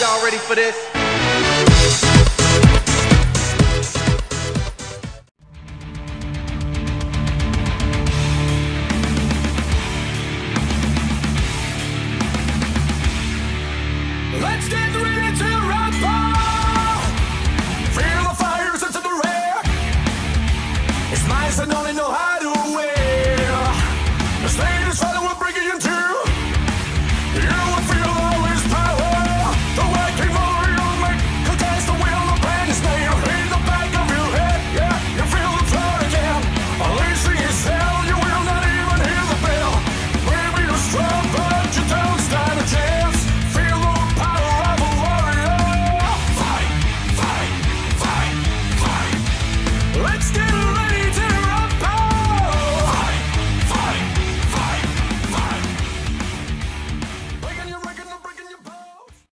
Y'all ready for this? Let's get ready! It's nice and only know how to wear. The stage is fighting, we're bringing